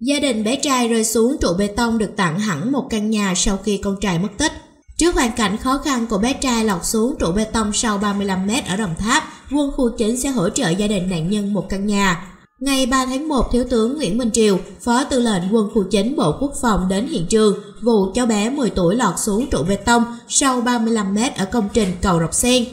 Gia đình bé trai rơi xuống trụ bê tông được tặng hẳn một căn nhà sau khi con trai mất tích. Trước hoàn cảnh khó khăn của bé trai lọt xuống trụ bê tông sau 35 mét ở Đồng Tháp, quân khu chính sẽ hỗ trợ gia đình nạn nhân một căn nhà. Ngày 3 tháng 1, Thiếu tướng Nguyễn Minh Triều, Phó Tư lệnh Quân khu chính Bộ Quốc phòng đến hiện trường vụ cháu bé 10 tuổi lọt xuống trụ bê tông sau 35 mét ở công trình cầu Rọc Sen.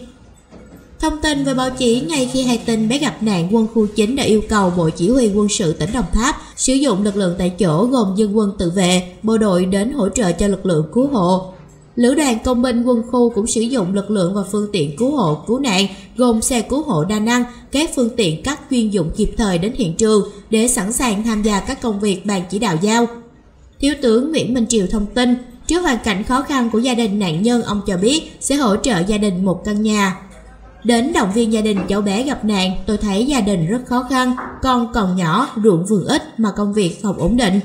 Thông tin về báo chí ngay khi hay tin bé gặp nạn quân khu chính đã yêu cầu Bộ Chỉ huy quân sự tỉnh Đồng Tháp sử dụng lực lượng tại chỗ gồm dân quân tự vệ, bộ đội đến hỗ trợ cho lực lượng cứu hộ. Lữ đoàn công binh quân khu cũng sử dụng lực lượng và phương tiện cứu hộ cứu nạn gồm xe cứu hộ đa năng, các phương tiện các chuyên dụng kịp thời đến hiện trường để sẵn sàng tham gia các công việc ban chỉ đạo giao. Thiếu tướng Nguyễn Minh Triều thông tin, trước hoàn cảnh khó khăn của gia đình nạn nhân, ông cho biết sẽ hỗ trợ gia đình một căn nhà. Đến động viên gia đình cháu bé gặp nạn, tôi thấy gia đình rất khó khăn, con còn nhỏ, ruộng vườn ít mà công việc không ổn định.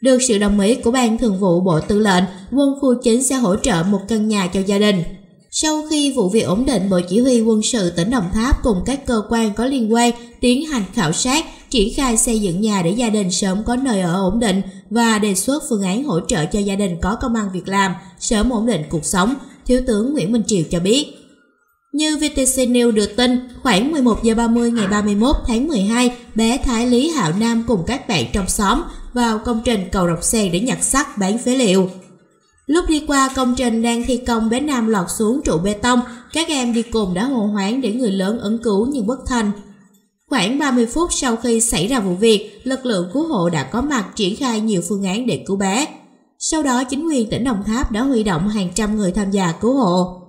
Được sự đồng ý của Ban Thường vụ Bộ Tư lệnh, quân khu chính sẽ hỗ trợ một căn nhà cho gia đình. Sau khi vụ việc ổn định, Bộ Chỉ huy quân sự tỉnh Đồng Tháp cùng các cơ quan có liên quan tiến hành khảo sát, triển khai xây dựng nhà để gia đình sớm có nơi ở ổn định và đề xuất phương án hỗ trợ cho gia đình có công ăn việc làm, sớm ổn định cuộc sống, Thiếu tướng Nguyễn Minh Triều cho biết. Như VTC News được tin, khoảng 11 giờ 30 ngày 31 tháng 12, bé Thái Lý Hạo Nam cùng các bạn trong xóm vào công trình cầu Rọc Sen để nhặt sắt bán phế liệu. Lúc đi qua công trình đang thi công bé Nam lọt xuống trụ bê tông, các em đi cùng đã hô hoáng để người lớn ứng cứu nhưng bất thành. Khoảng 30 phút sau khi xảy ra vụ việc, lực lượng cứu hộ đã có mặt triển khai nhiều phương án để cứu bé. Sau đó, chính quyền tỉnh Đồng Tháp đã huy động hàng trăm người tham gia cứu hộ.